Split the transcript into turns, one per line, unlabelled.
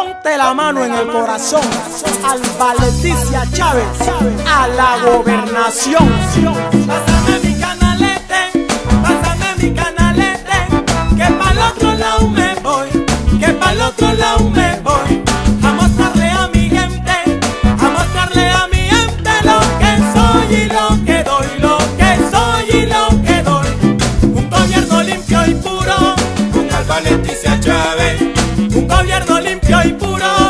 Ponte la mano en el corazón. Alba Leticia Chávez a la gobernación.
Pásame mi canalete, pásame mi canalete, que pa'l otro lado me voy, que pa'l otro lado me voy. limpia y pura.